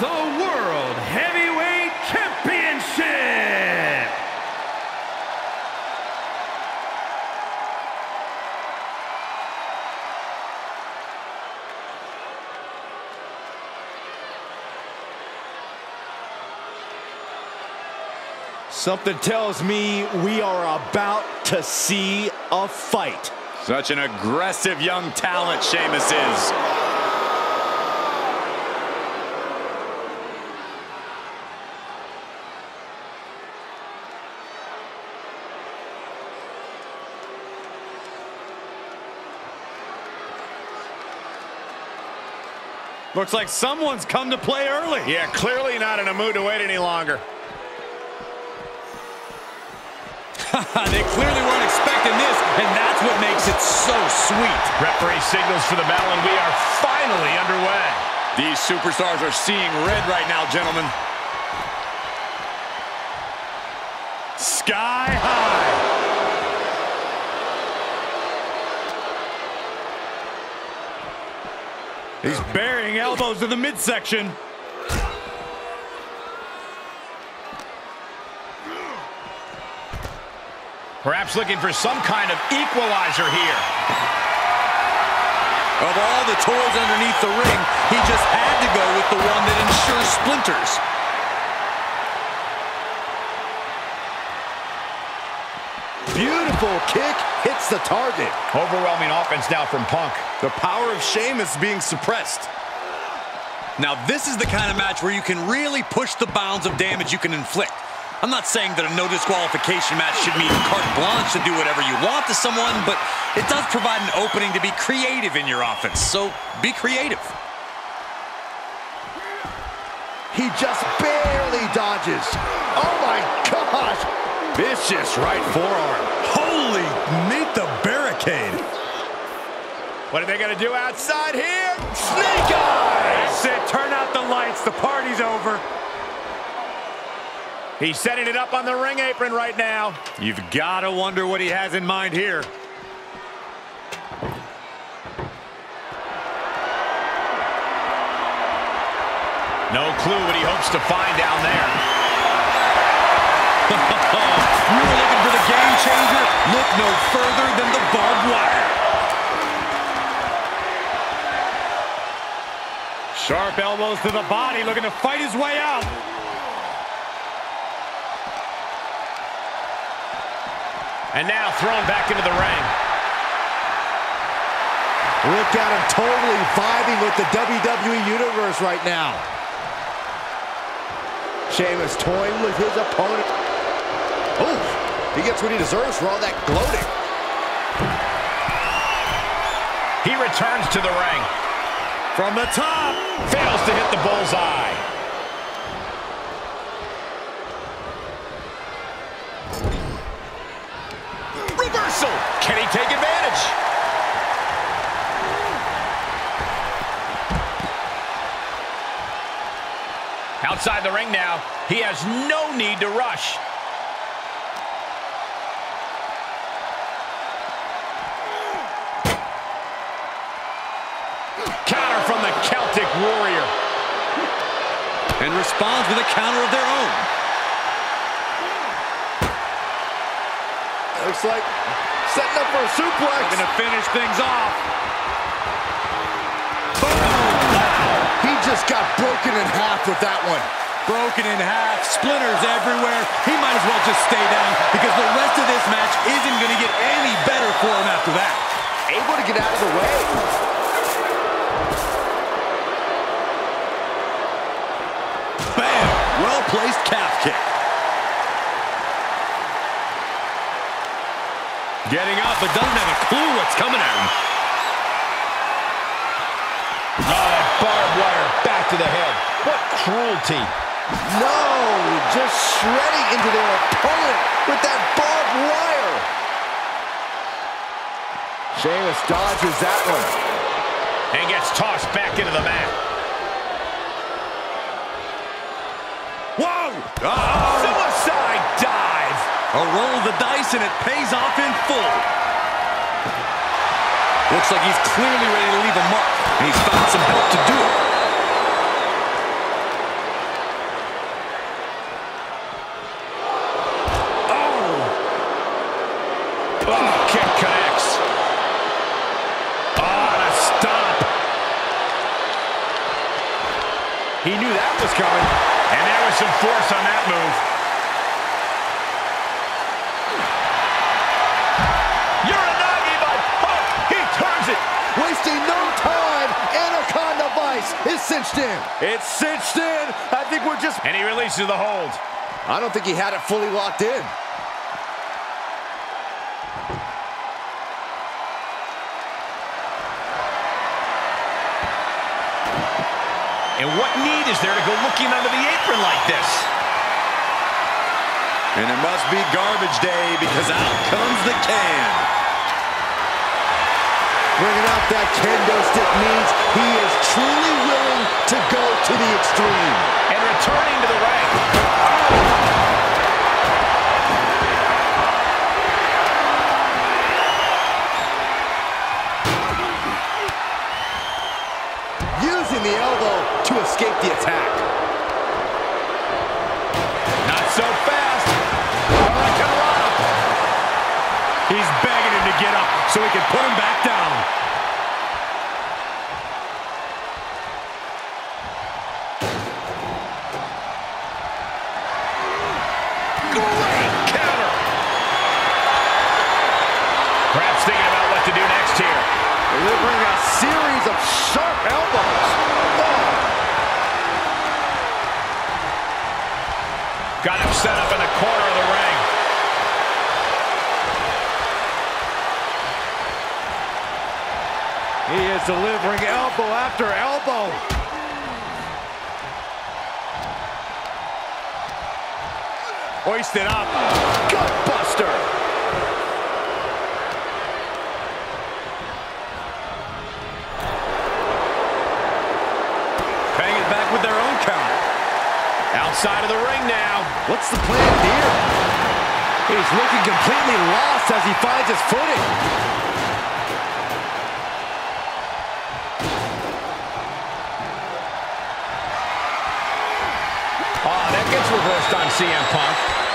the World Heavyweight Championship. Something tells me we are about to see a fight. Such an aggressive young talent Sheamus is. Looks like someone's come to play early. Yeah, clearly not in a mood to wait any longer. they clearly weren't expecting this, and that's what makes it so sweet. Referee signals for the bell, and we are finally underway. These superstars are seeing red right now, gentlemen. Sky high. He's burying elbows in the midsection. Perhaps looking for some kind of equalizer here. Of all the toys underneath the ring, he just had to go with the one that ensures splinters. Kick hits the target. Overwhelming offense now from Punk. The power of Sheamus being suppressed. Now, this is the kind of match where you can really push the bounds of damage you can inflict. I'm not saying that a no disqualification match should mean carte blanche to do whatever you want to someone, but it does provide an opening to be creative in your offense, so be creative. He just barely dodges. Oh my gosh! Vicious right forearm. Meet the barricade. What are they going to do outside here? Snake eyes! That's it. Turn out the lights. The party's over. He's setting it up on the ring apron right now. You've got to wonder what he has in mind here. No clue what he hopes to find down there. Oh, for the game changer? Look no further than the barbed wire. Sharp elbows to the body, looking to fight his way out. And now thrown back into the ring. Look at him totally vibing with the WWE Universe right now. Sheamus toying with his opponent. Oh, he gets what he deserves for all that gloating. He returns to the ring. From the top, fails to hit the bullseye. Reversal. Can he take advantage? Outside the ring now, he has no need to rush. Responds with a counter of their own. Looks like setting up for a suplex. Going to finish things off. Boom! He just got broken in half with that one. Broken in half, splinters everywhere. He might as well just stay down because the rest of this match isn't going to get any better for him after that. Able to get out of the way. Well-placed calf kick. Getting up, but doesn't have a clue what's coming at him. Oh, that barbed wire back to the head. What cruelty. No, just shredding into their opponent with that barbed wire. Sheamus dodges that one. And gets tossed back into the mat. Whoa! Uh-oh! Suicide dive. A roll of the dice, and it pays off in full. Looks like he's clearly ready to leave a mark, and he's found some help to do it. He knew that was coming. And there was some force on that move. Uranage by Punk. He turns it. Wasting no time. Anaconda Vice is cinched in. It's cinched in. I think we're just... And he releases the hold. I don't think he had it fully locked in. And what need is there to go looking under the apron like this? And it must be garbage day because out comes the can. Bringing out that kendo stick means he is truly willing to go to the extreme. And returning to the ring. Using the elbow to escape the attack. Not so fast. He's begging him to get up so he can put him back down. Got him set up in the corner of the ring. He is delivering elbow after elbow. Hoisted up. Gutbuster. Paying it back with their own counter. Outside of the ring now. What's the plan here? He's looking completely lost as he finds his footing. Oh, that gets reversed on CM Punk.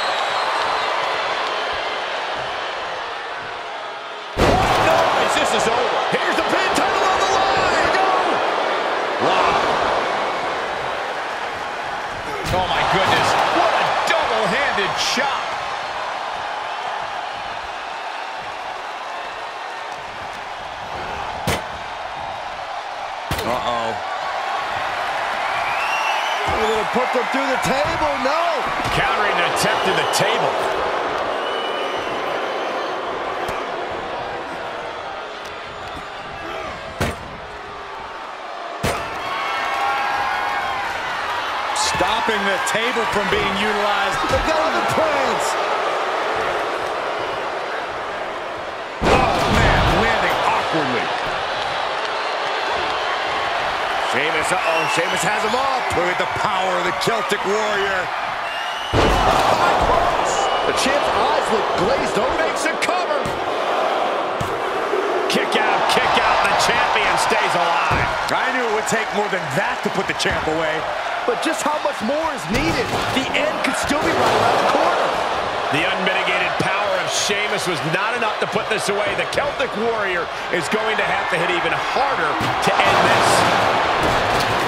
Stopping the table from being utilized. They got other plans. Oh, man, landing awkwardly. Sheamus, uh-oh. Sheamus has him up. Look at the power of the Celtic Warrior. The champ's eyes look glazed over. Makes a cover. Kick out, kick out. The champion stays alive. I knew it would take more than that to put the champ away. But just how much more is needed? The end could still be right around the corner. The unmitigated power of Sheamus was not enough to put this away. The Celtic Warrior is going to have to hit even harder to end this.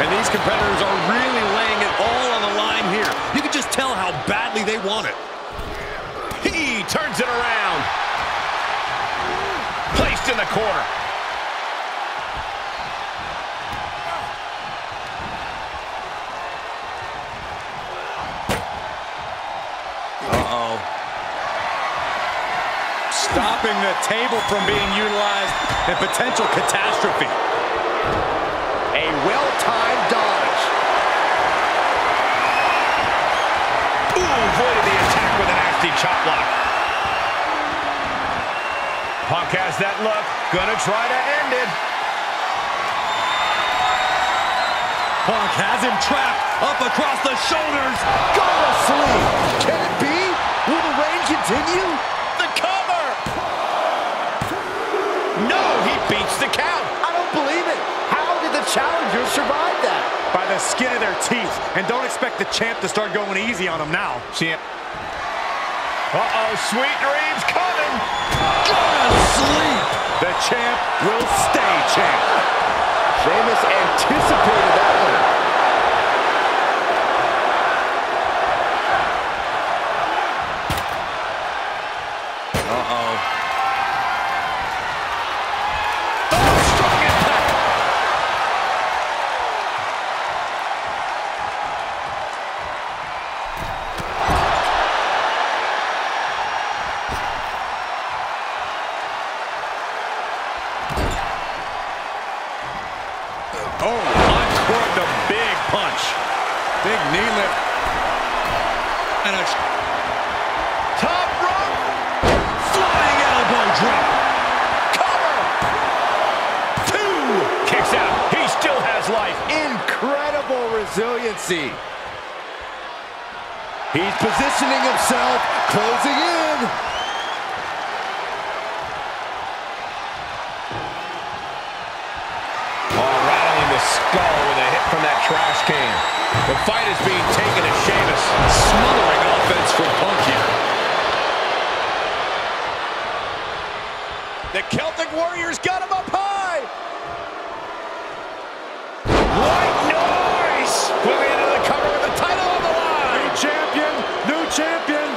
And these competitors are really laying it all on the line here. You can just tell how badly they want it. He turns it around. Placed in the corner. Table from being utilized in potential catastrophe. A well-timed dodge. Ooh, avoided the attack with a nasty chop block. Punk has that look. Gonna try to end it. Punk has him trapped up across the shoulders. Go to sleep. Can it be? Will the reign continue? The count. I don't believe it. How did the challengers survive that? By the skin of their teeth. And don't expect the champ to start going easy on him now. Champ. Uh-oh, sweet dreams coming. Go to sleep. The champ will stay champ. Sheamus anticipated that Oh, uncorked a big punch. Big knee lift. And a Top rope. flying elbow drop. Cover. Two. Kicks out. He still has life. Incredible resiliency. He's positioning himself, closing in. The Celtic Warriors got him up high. White noise. Moving into the cover with the title on the line. Champion, new champion.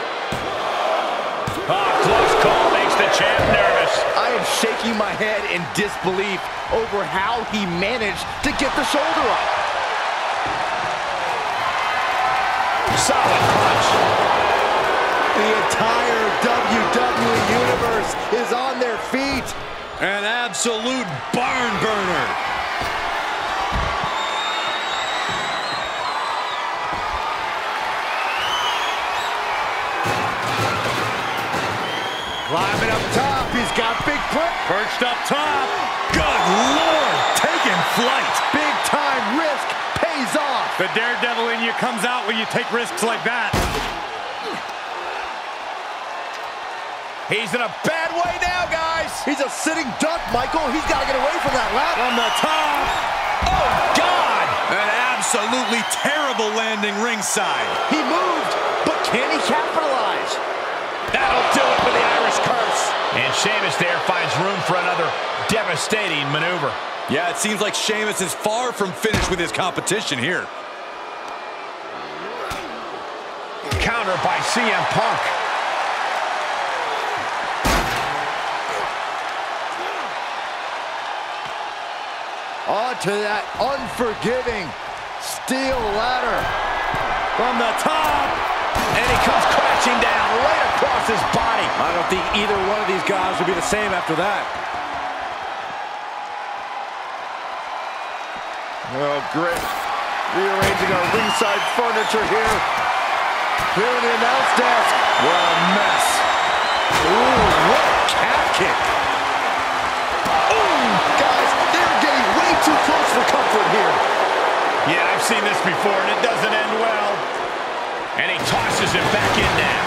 Ah, close call makes the champ nervous. I am shaking my head in disbelief over how he managed to get the shoulder up. Solid punch. The entire WWE Universe is on their feet. An absolute barn burner. Climbing up top, he's got big play. Perched up top. Good Lord, taking flight. Big time risk pays off. The daredevil in you comes out when you take risks like that. He's in a bad way now, guys. He's a sitting duck, Michael. He's got to get away from that lap. From the top. Oh, God. An absolutely terrible landing ringside. He moved, but can he capitalize? That'll do it for the Irish curse. And Sheamus there finds room for another devastating maneuver. Yeah, it seems like Sheamus is far from finished with his competition here. Counter by CM Punk. Onto that unforgiving steel ladder. From the top. And he comes crashing down right across his body. I don't think either one of these guys will be the same after that. Oh, great. Rearranging our ringside furniture here. Here in the announce desk. What a mess. Ooh, what a calf kick. Ooh, guys, they're getting way too close for comfort here. Yeah, I've seen this before, and it doesn't end well. And he tosses him back in now.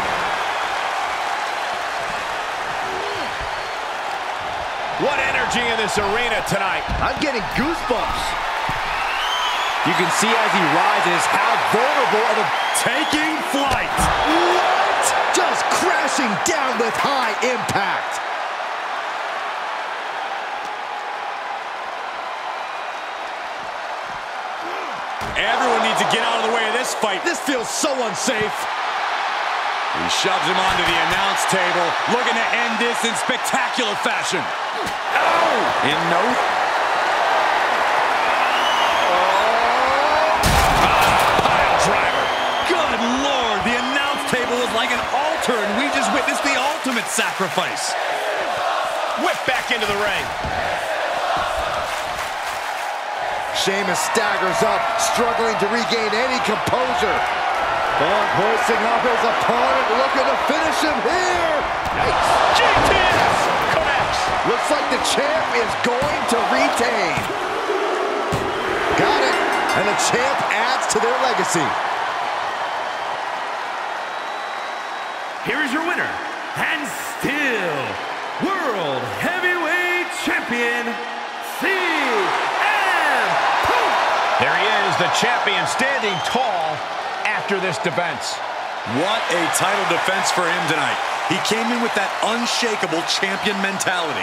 What energy in this arena tonight. I'm getting goosebumps. You can see as he rises how vulnerable of a Taking flight. What? Just crashing down with high impact. Everyone needs to get out of the way of this fight. This feels so unsafe. He shoves him onto the announce table, looking to end this in spectacular fashion. Oh! In no... Oh! Pile driver. Good Lord, the announce table is like an altar, and we just witnessed the ultimate sacrifice. Whip back into the ring. Sheamus staggers up, struggling to regain any composure. Punk hoisting up his opponent, looking to finish him here. Nice. GTS connects. Looks like the champ is going to retain. Got it. And the champ adds to their legacy. Here is your winner, and still World Heavyweight Champion, Punk. There he is, the champion standing tall after this defense. What a title defense for him tonight. He came in with that unshakable champion mentality.